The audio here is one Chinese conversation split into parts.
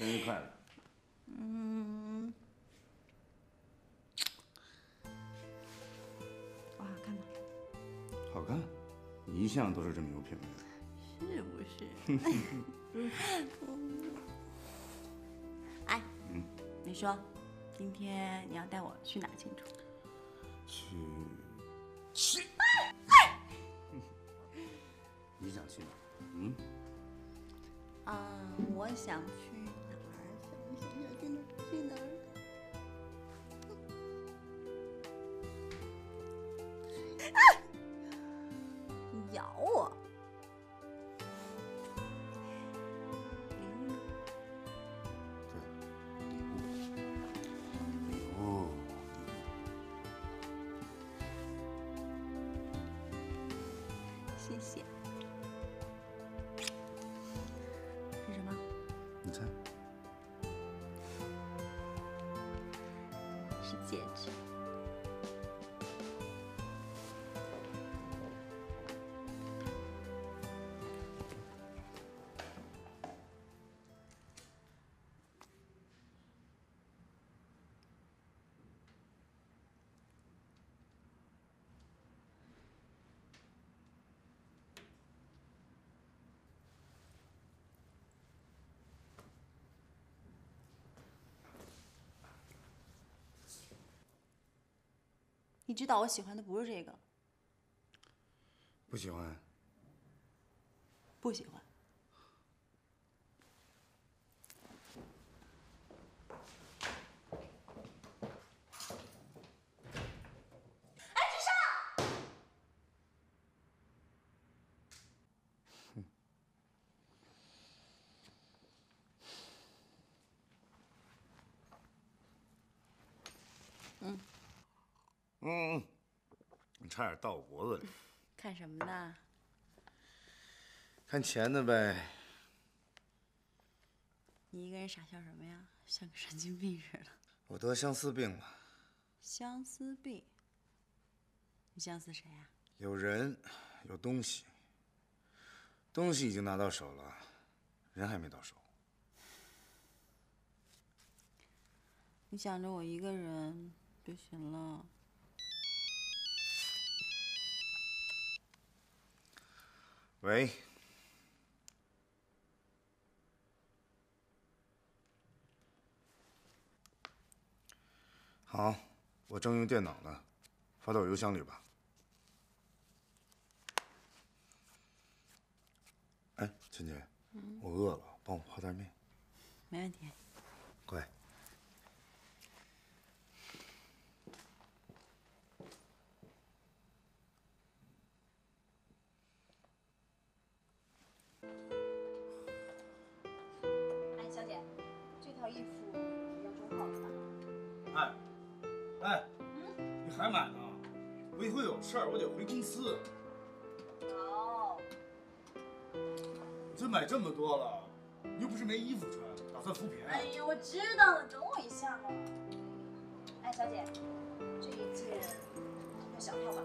生日快乐。嗯，我好看吗？好看，你一向都是这么有品味的。是不是？哎，嗯，你说，今天你要带我去哪庆祝？去去，你想去哪？嗯？啊，我想去谢谢。是什么？你猜？是戒指。你知道我喜欢的不是这个，不喜欢？不喜欢。嗯，你差点到我脖子里。看什么呢？看钱的呗。你一个人傻笑什么呀？像个神经病似的。我得相思病了，相思病。你相思谁呀、有人，有东西。东西已经拿到手了，人还没到手。你想着我一个人就行了。喂，好，我正用电脑呢，发到我邮箱里吧。哎，陈姐，我饿了，帮我泡袋面。没问题。乖。哎，小姐，这套衣服要中号了吧？哎，哎，你还买呢？我一会有事儿，我得回公司。哦，你这买这么多了，你又不是没衣服穿，打算扶贫？哎呀，我知道了，等我一下嘛。哎，小姐，这一件要小号吧？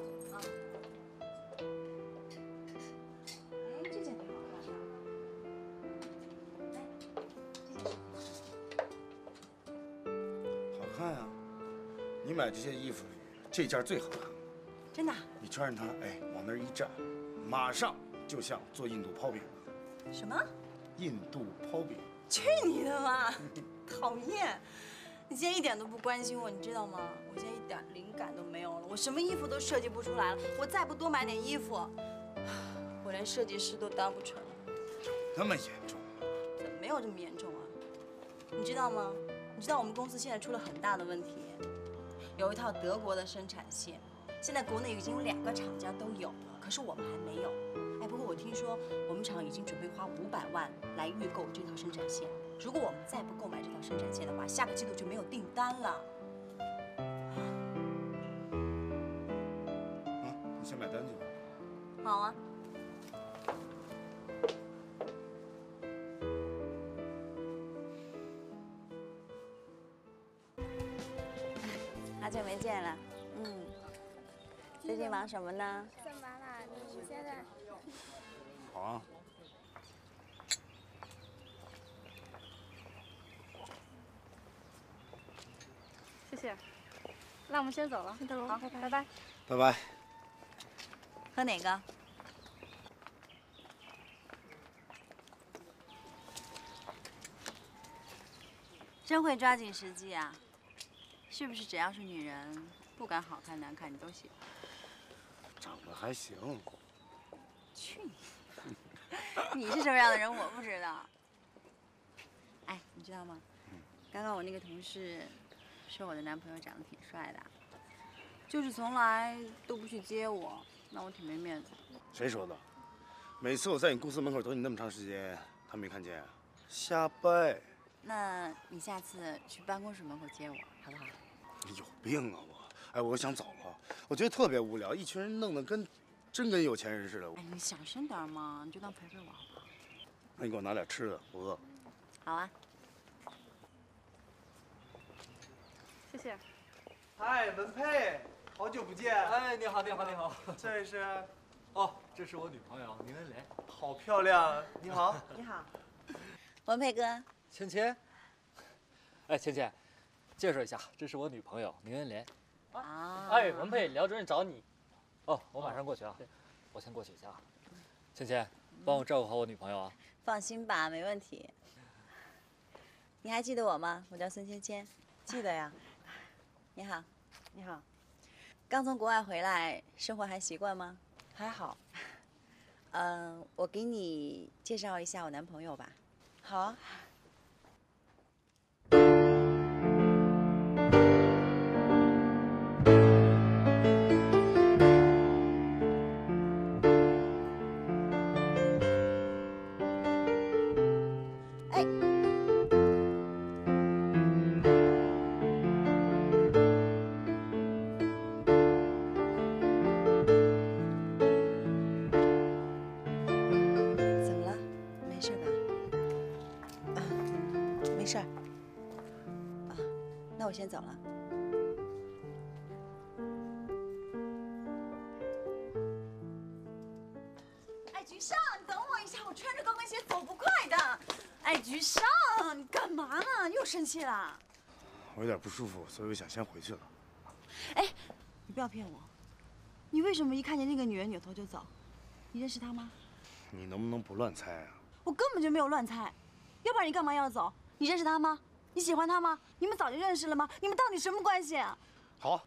买这些衣服里，这件最好看。真的啊？你穿上它，哎，往那儿一站，马上就像做印度抛饼。什么？印度抛饼，去你的吧！讨厌！你现在一点都不关心我，你知道吗？我现在一点灵感都没有了，我什么衣服都设计不出来了。我再不多买点衣服，我连设计师都当不成了。那么严重？怎么没有这么严重啊？你知道吗？你知道我们公司现在出了很大的问题，有一套德国的生产线，现在国内已经有两个厂家都有了，可是我们还没有。哎，不过我听说我们厂已经准备花五百万来预购这套生产线，如果我们再不购买这套生产线的话，下个季度就没有订单了。啊，你先买单去吧。好啊。再见了，嗯。最近忙什么呢？上班了，你现在？好啊。谢谢，那我们先走了。先走了，好，拜拜。拜拜。拜拜。喝哪个？真会抓紧时机啊！是不是只要是女人，不管好看难看，你都喜欢？长得还行。去你！你是什么样的人，我不知道。哎，你知道吗？刚刚我那个同事说我的男朋友长得挺帅的，就是从来都不去接我，那我挺没面子。谁说的？每次我在你公司门口等你那么长时间，他没看见？瞎掰！那你下次去办公室门口接我，好不好？你有病啊我！哎，我想走了，我觉得特别无聊，一群人弄得跟真跟有钱人似的。哎，你小声点嘛，你就当陪陪我好不好？那你给我拿点吃的，我饿。好啊。谢谢。嗨，文佩，好久不见。哎，你好，你好，你好。这位是？哦，这是我女朋友宁恩莲。好漂亮。你好。你好，文佩哥。芊芊。哎，芊芊，介绍一下，这是我女朋友宁恩莲。啊。哎，文佩，廖主任找你。哦，我马上过去啊。我先过去一下啊。芊芊，帮我照顾好我女朋友啊。放心吧，没问题。你还记得我吗？我叫孙芊芊。记得呀。你好。你好。刚从国外回来，生活还习惯吗？还好。嗯，我给你介绍一下我男朋友吧。好先走了。哎，菊上，你等我一下，我穿着高跟鞋走不快的。哎，菊上，你干嘛呢？又生气了？我有点不舒服，所以我想先回去了。哎，你不要骗我，你为什么一看见那个女人扭头就走？你认识她吗？你能不能不乱猜啊？我根本就没有乱猜，要不然你干嘛要走？你认识她吗？你喜欢他吗？你们早就认识了吗？你们到底什么关系啊？好，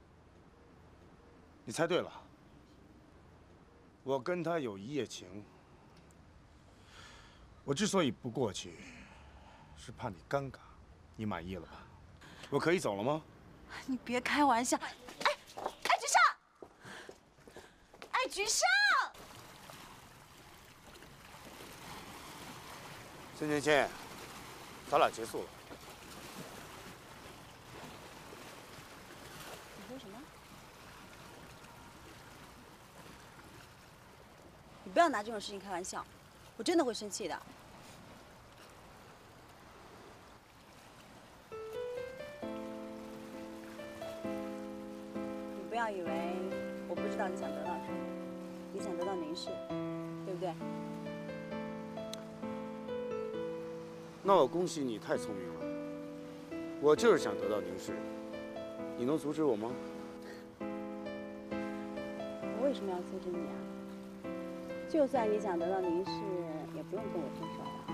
你猜对了，我跟他有一夜情。我之所以不过去，是怕你尴尬。你满意了吧？我可以走了吗？你别开玩笑！哎，哎，菊生，哎，菊生，孙芊芊，咱俩结束了。你说什么？你不要拿这种事情开玩笑，我真的会生气的。你不要以为我不知道你想得到什么，你想得到宁氏，对不对？那我恭喜你，太聪明了。我就是想得到宁氏，你能阻止我吗？我为什么要阻止你啊？就算你想得到林氏，也不用跟我分手了。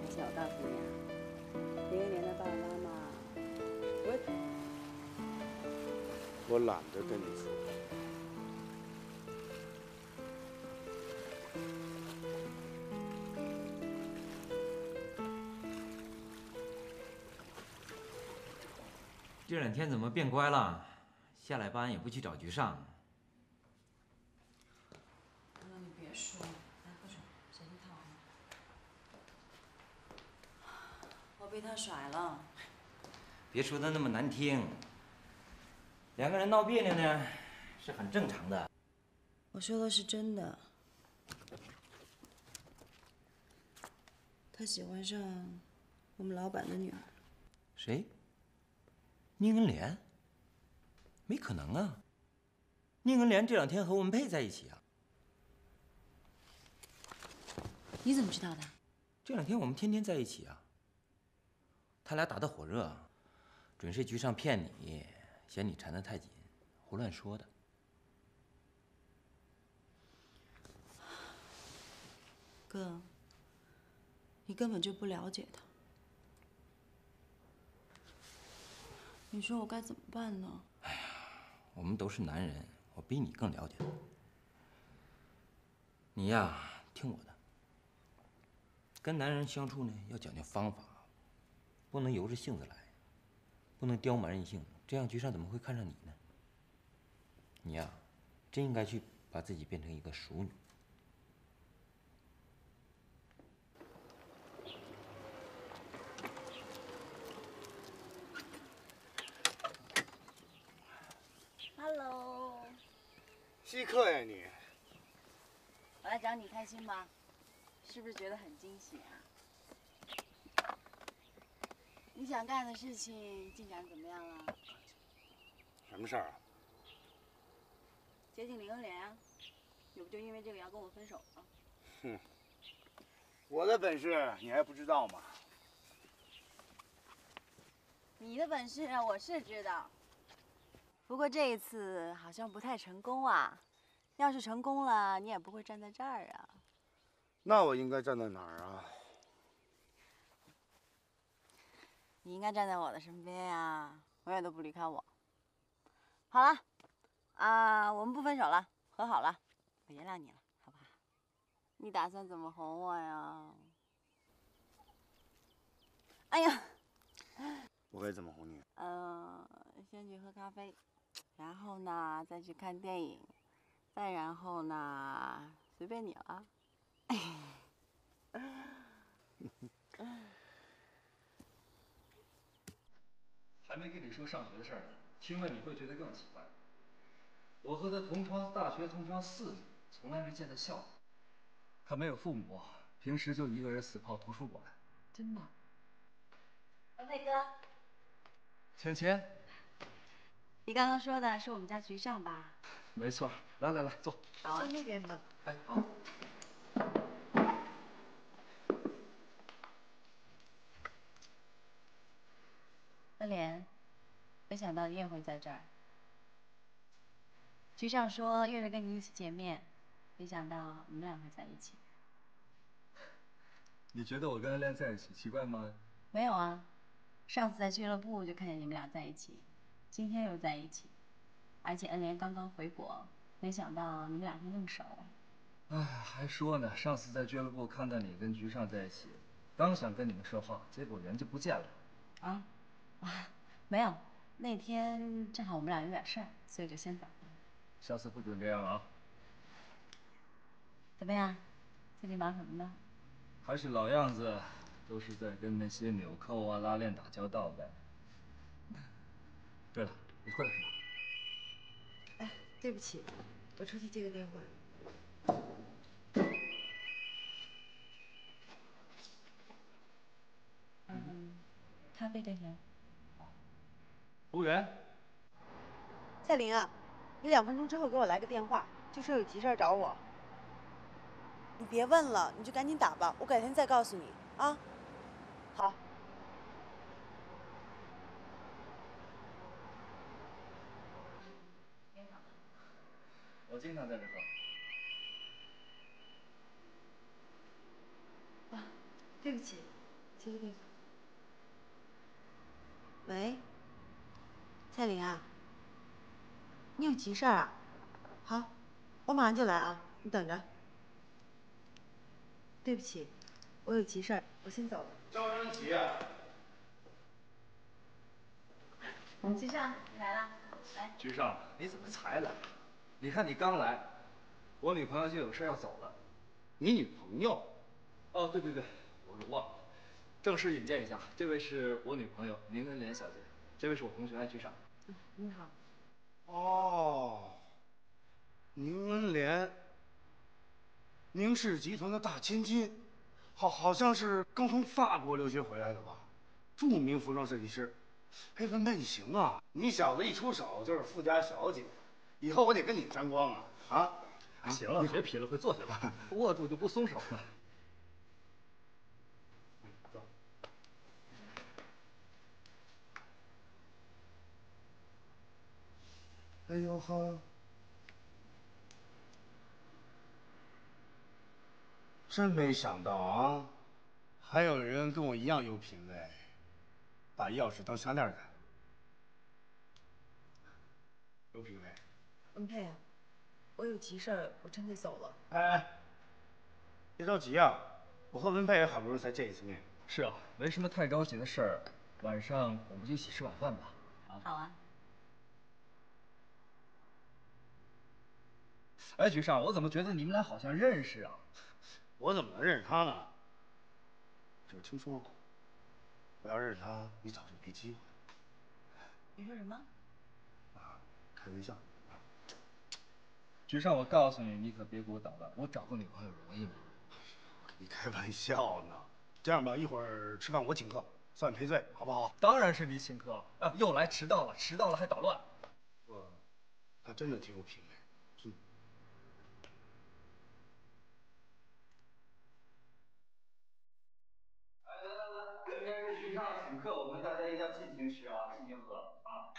而且我告诉你啊，林忆莲的爸爸妈妈我。我懒得跟你说。这两天怎么变乖了？下了班也不去找局上。哥，你别说，来喝水，小心烫啊！我被他甩了。别说的那么难听。两个人闹别扭呢，是很正常的。我说的是真的。他喜欢上我们老板的女儿。谁？宁恩莲？没可能啊！宁恩莲这两天和文佩在一起啊。你怎么知道的？这两天我们天天在一起啊。他俩打得火热，准是局上骗你，嫌你缠得太紧，胡乱说的。哥，你根本就不了解他。你说我该怎么办呢？哎呀我们都是男人，我比你更了解他。你呀，听我的。跟男人相处呢，要讲究方法，不能由着性子来，不能刁蛮任性，这样局上怎么会看上你呢？你呀，真应该去把自己变成一个淑女。Hello，稀客呀你！我来找你开心吗？是不是觉得很惊喜啊？你想干的事情进展怎么样了？什么事儿啊？接近林恩莲啊，你不就因为这个要跟我分手吗？哼我的本事你还不知道吗？你的本事我是知道，不过这一次好像不太成功啊。要是成功了，你也不会站在这儿啊。那我应该站在哪儿啊？你应该站在我的身边呀、永远都不离开我。好了，啊、我们不分手了，和好了，我原谅你了，好不好？你打算怎么哄我呀？哎呀，我该怎么哄你？嗯、先去喝咖啡，然后呢再去看电影，再然后呢随便你了。还没跟你说上学的事呢，听了你会觉得更奇怪。我和他同窗，大学同窗四年，从来没见他笑过。他没有父母，平时就一个人死泡图书馆。真的？文佩哥，芊芊，你刚刚说的是我们家局上吧？没错。来来来，坐。好啊。那边吧。哎，好。恩莲，没想到你也会在这儿。局长说约着跟你一起见面，没想到你们俩会在一起。你觉得我跟恩莲在一起奇怪吗？没有啊，上次在俱乐部就看见你们俩在一起，今天又在一起，而且恩莲刚刚回国，没想到你们俩会那么熟。哎，还说呢，上次在俱乐部看到你跟局上在一起，刚想跟你们说话，结果人就不见了。啊啊，没有，那天正好我们俩有点事儿，所以就先走了。下次不准这样啊！怎么样？最近忙什么呢？还是老样子，都是在跟那些纽扣啊、拉链打交道呗。对了，你过来干嘛？哎，对不起，我出去接个电话。嗯，咖啡给谁？服务员，蔡琳啊，你两分钟之后给我来个电话，就说有急事儿找我。你别问了，你就赶紧打吧，我改天再告诉你啊。好。我经常在这喝。啊，对不起，接个电话。喂，蔡琳啊，你有急事儿啊？好，我马上就来啊，你等着。对不起，我有急事儿，我先走了。着什么急啊？局长，你来了，来。局上，你怎么才来？你看你刚来，我女朋友就有事要走了。你女朋友？哦，对对对，我给忘了，正式引荐一下，这位是我女朋友宁恩莲小姐，这位是我同学安局长。你好。哦，宁恩莲，宁氏集团的大千金，好好像是刚从法国留学回来的吧？著名服装设计师。哎，文佩，你行啊！你小子一出手就是富家小姐，以后我得跟你沾光啊！啊，行了，别皮了，快坐下吧，握住就不松手了。哎呦呵，真没想到啊，还有人跟我一样有品位，把钥匙当项链戴。有品位。文佩啊，我有急事儿，我真得走了。哎哎，别着急啊，我和文佩也好不容易才见一次面。是啊，没什么太着急的事儿，晚上我们就一起吃晚饭吧。好啊。哎，局上，我怎么觉得你们俩好像认识啊？我怎么能认识他呢？就是听说过。我要认识他，你早就没机会。你说什么？啊，开玩笑。局上，我告诉你，你可别给我捣乱。我找个女朋友容易吗？我跟你开玩笑呢。这样吧，一会儿吃饭我请客，算赔罪，好不好？当然是你请客。啊，又来迟到了，迟到了还捣乱。我，他真的挺有品味，真。来来来来，今天是局上请客，我们大家一定要尽情吃啊，尽情喝啊。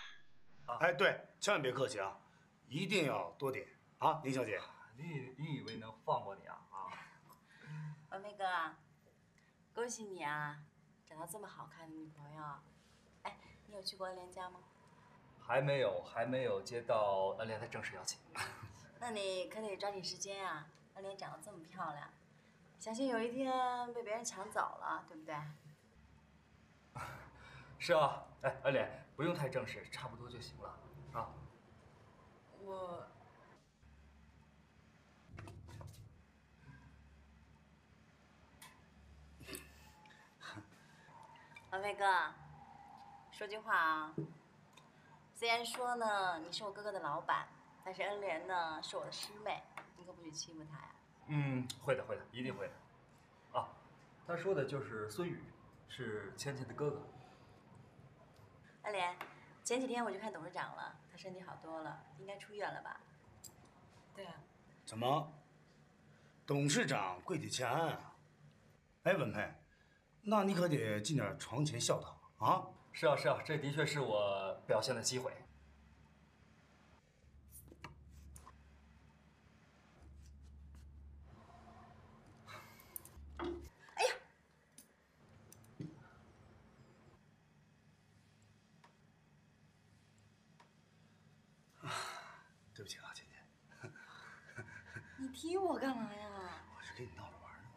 哎，对，千万别客气啊，一定要多点啊，林小姐。你你以为能放过你啊？啊！文佩哥，恭喜你啊，找到这么好看的女朋友。哎，你有去过恩莲家吗？还没有，还没有接到恩莲的正式邀请。那你可得抓紧时间啊！恩莲长得这么漂亮，小心有一天被别人抢走了，对不对？是啊，哎，恩莲，不用太正式，差不多就行了啊。我。文飞哥，说句话啊。虽然说呢，你是我哥哥的老板，但是恩莲呢是我的师妹，你可不许欺负她呀。嗯，会的，会的，一定会的。啊，他说的就是孙宇，是芊芊的哥哥。恩莲，前几天我去看董事长了，他身体好多了，应该出院了吧？对啊。怎么？董事长跪地欠安啊？哎，文佩。那你可得尽点床前孝道啊！是啊，是啊，这的确是我表现的机会。哎呀！对不起啊，芊芊。你踢我干嘛呀？我是跟你闹着玩呢。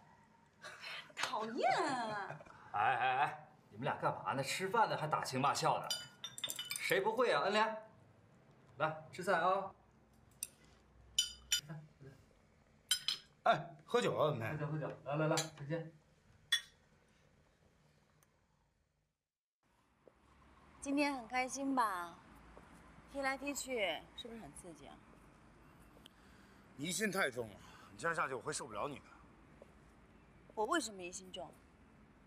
讨厌！哎哎哎，你们俩干嘛呢？吃饭呢还打情骂俏的，谁不会啊？恩莲，来吃菜啊！哎，喝酒啊，恩梅。喝酒喝酒，来来来，再见。今天很开心吧？踢来踢去，是不是很刺激啊？疑心太重了，你这样下去我会受不了你的。我为什么疑心重？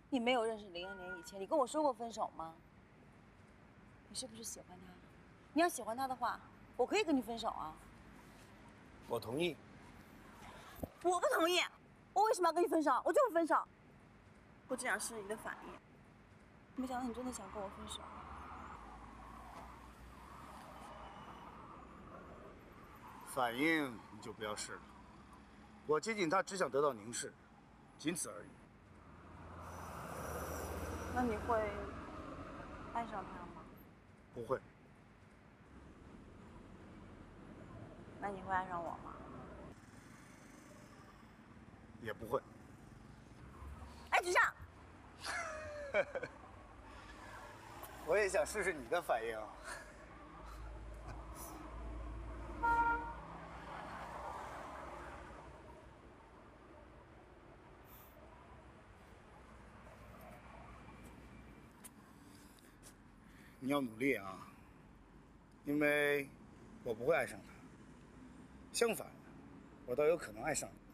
你没有认识林恩莲以前，你跟我说过分手吗？你是不是喜欢他？你要喜欢他的话，我可以跟你分手啊。我同意。我不同意。我为什么要跟你分手？我就是分手。我只想试试你的反应。没想到你真的想跟我分手。反应你就不要试了。我接近他只想得到凝视。仅此而已。那你会爱上他吗？不会。那你会爱上我吗？也不会。哎，局长。我也想试试你的反应。你要努力啊，因为我不会爱上他。相反，我倒有可能爱上你。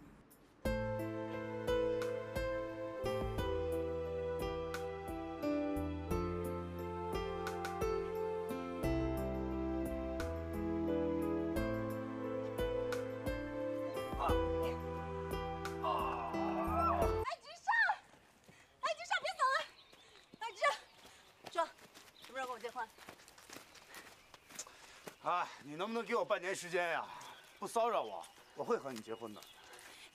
哎，你能不能给我半年时间呀？不骚扰我，我会和你结婚的。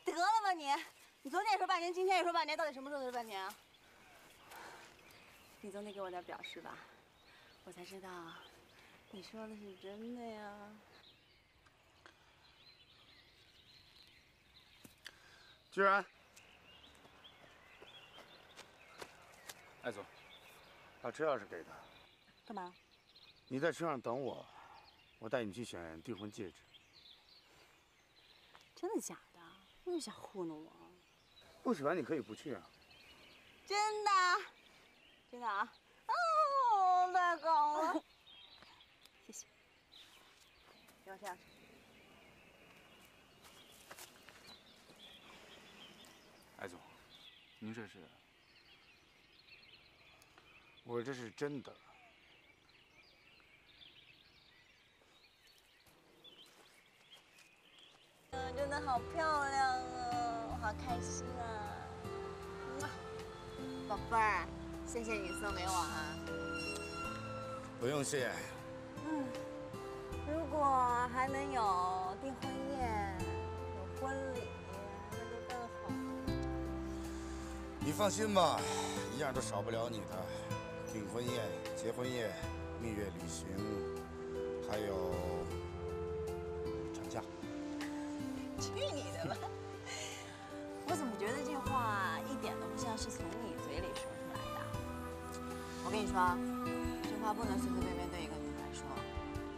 得了吧你！你昨天也说半年，今天也说半年，到底什么时候才是半年啊？你总得给我点表示吧，我才知道你说的是真的呀。居然，艾总，把车钥匙给他，干嘛？你在车上等我，我带你去选订婚戒指。真的假的？又想糊弄我？不喜欢你可以不去啊。真的，真的啊！哦，太高了，谢谢。给我这样。艾总，您这是？我这是真的。真的好漂亮啊，我好开心啊！宝贝儿，谢谢你送给我啊。不用谢。嗯，如果还能有订婚宴、有婚礼，那就更好。你放心吧，一样都少不了你的。订婚宴、结婚宴、蜜月旅行，还有 我怎么觉得这话一点都不像是从你嘴里说出来的？我跟你说，这话不能随随便便对一个女孩说，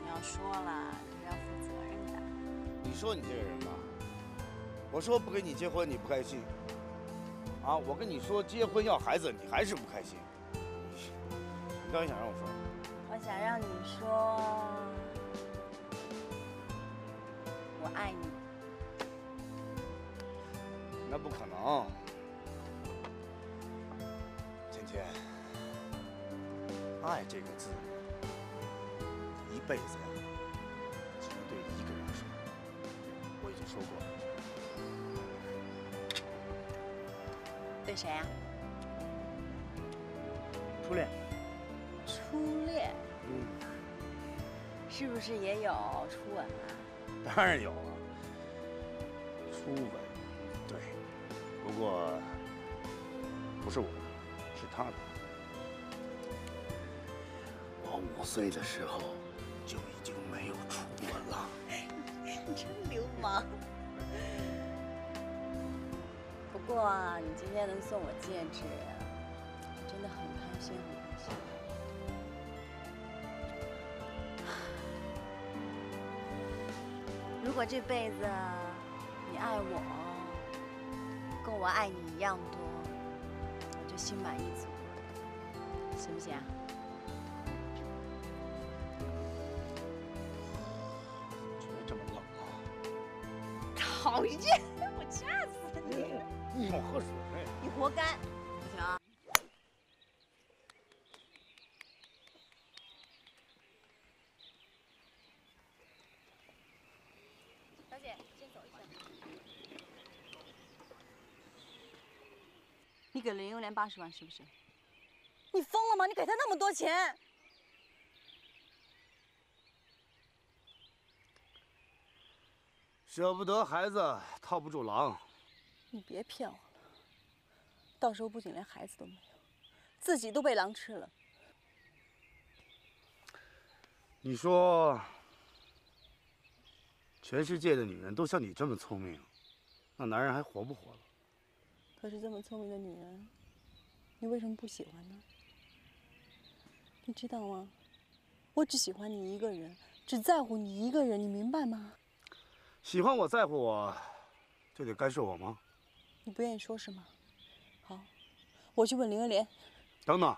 你要说了就是要负责任的。你说你这个人吧，我说不跟你结婚你不开心，啊，我跟你说结婚要孩子你还是不开心。你到底想让我说？我想让你说，我爱你。那不可能，芊芊，爱这个字，一辈子呀，只能对一个人说。我已经说过了，对谁啊？初恋。初恋嗯，是不是也有初吻啊？当然有了，初吻，对，不过不是我的，是他的。我五岁的时候就已经没有初吻了。你 真流氓！不过你今天能送我戒指，真的很开心，很开心。如果这辈子你爱我，我爱你一样多，我就心满意足了，行不行啊？觉得这么冷啊？讨厌，我掐死你！你让我喝水。你活该！不行啊！小姐，先走一下。给了林永莲八十万是不是？你疯了吗？你给他那么多钱？舍不得孩子，套不住狼。你别骗我了，到时候不仅连孩子都没有，自己都被狼吃了。你说，全世界的女人都像你这么聪明，那男人还活不活了？可是这么聪明的女人，你为什么不喜欢呢？你知道吗？我只喜欢你一个人，只在乎你一个人，你明白吗？喜欢我在乎我，就得干涉我吗？你不愿意说是吗？好，我去问林恩莲。等等，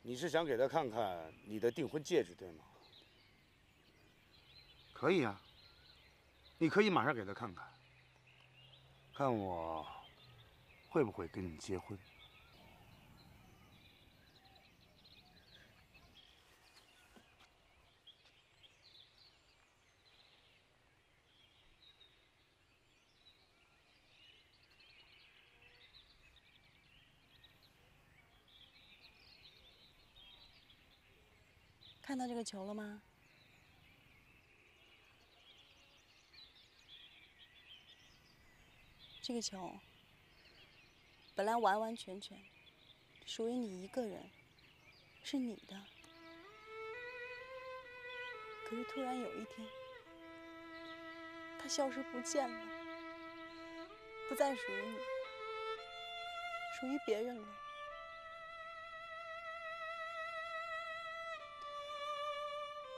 你是想给他看看你的订婚戒指，对吗？可以啊。你可以马上给他看看。看我会不会跟你结婚。看到这个球了吗？这个球本来完完全全属于你一个人，是你的。可是突然有一天，它消失不见了，不再属于你，属于别人了。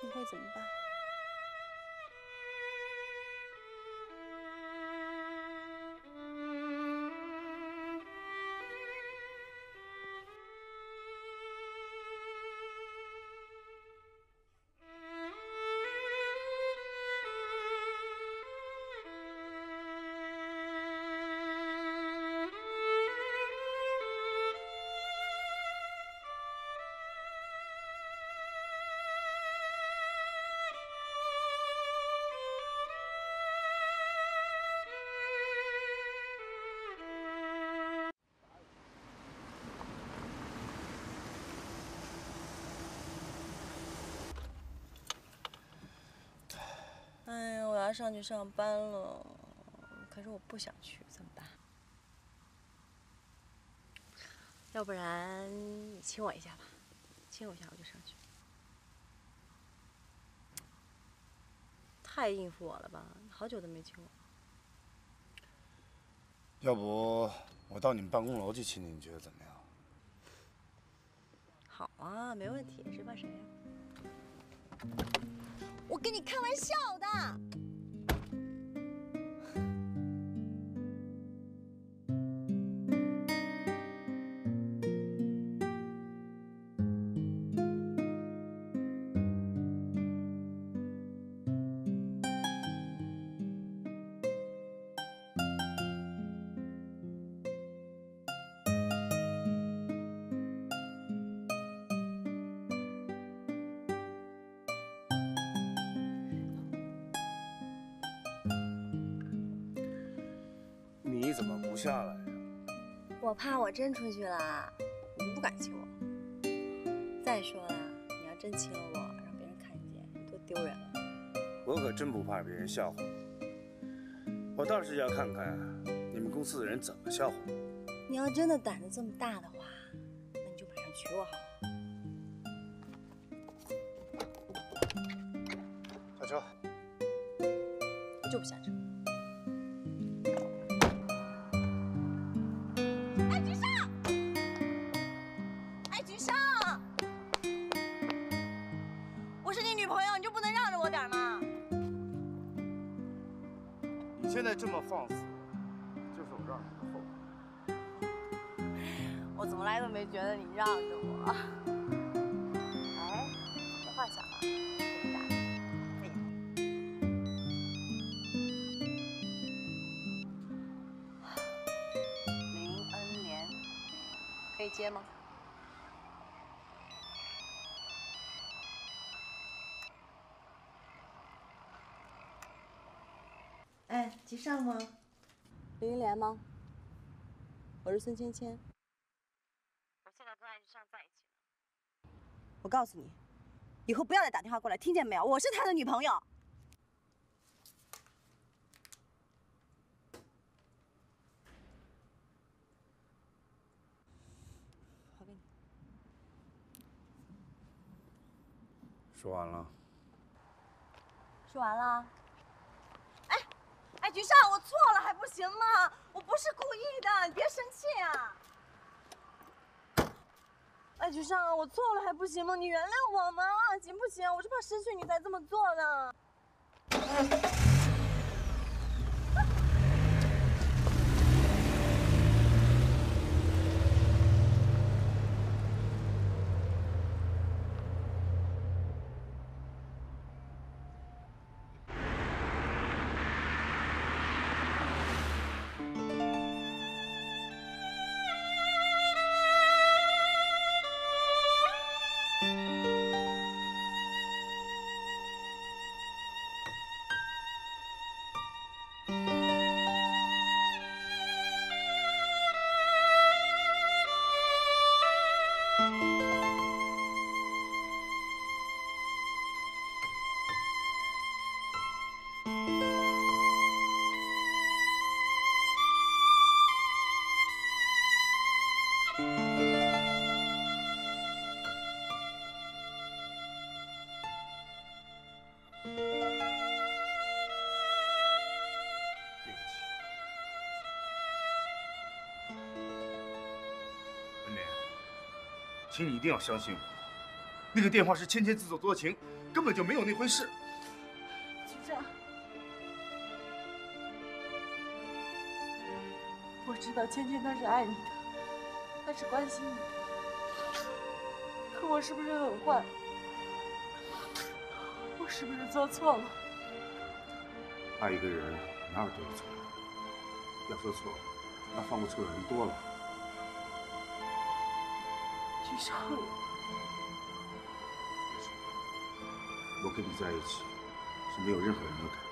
你会怎么办？要上去上班了，可是我不想去，怎么办？要不然你亲我一下吧，亲我一下我就上去。太应付我了吧？好久都没亲我。要不我到你们办公楼去亲你，你觉得怎么样？好啊，没问题，谁怕谁呀、我跟你开玩笑的。我怕我真出去了，你就不敢亲我。再说了，你要真亲了我，让别人看见，多丢人啊！我可真不怕别人笑话。我倒是要看看你们公司的人怎么笑话我。你要真的胆子这么大的话，那你就马上娶我好了。下车。我就不下车。放肆，就是我让你的后果。我从来都没觉得你让着我。哎，别话讲了，给你打的。哎呀 林恩莲，可以接吗？哎，急上吗？林忆莲吗？我是孙芊芊。我现在跟艾菊上在一起了。我告诉你，以后不要再打电话过来，听见没有？我是他的女朋友。还给你。说完了。说完了。哎，哎，菊上，我错了还不行吗？我不是故意的，你别生气啊。哎，菊上，我错了还不行吗？你原谅我吗？行不行？我是怕失去你才这么做的。请你一定要相信我，那个电话是芊芊自作多情，根本就没有那回事。局长，我知道芊芊她是爱你的，她是关心你的，可我是不是很坏？我是不是做错了？爱一个人哪有对错？要说错，那犯过错的人多了。局长，我跟你在一起是没有任何人能改变的。